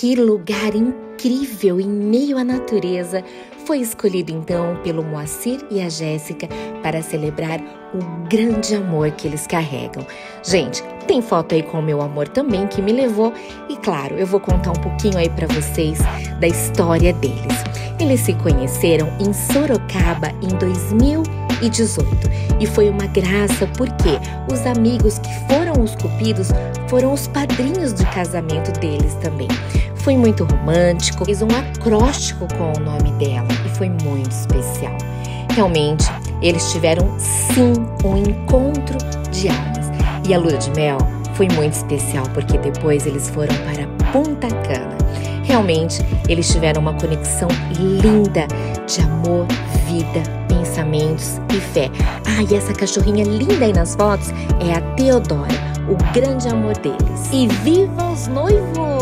Que lugar incrível em meio à natureza foi escolhido então pelo Moacir e a Jéssica para celebrar o grande amor que eles carregam. Gente, tem foto aí com o meu amor também que me levou e claro, eu vou contar um pouquinho aí para vocês da história deles. Eles se conheceram em Sorocaba em 2018 e foi uma graça porque os amigos que foram os cupidos foram os padrinhos de casamento deles também. Foi muito romântico, fez um acróstico com o nome dela e foi muito especial. Realmente, eles tiveram sim um encontro de almas. E a lua de mel foi muito especial porque depois eles foram para Punta Cana. Realmente, eles tiveram uma conexão linda de amor, vida, pensamentos e fé. Ah, e essa cachorrinha linda aí nas fotos é a Teodora, o grande amor deles. E viva os noivos!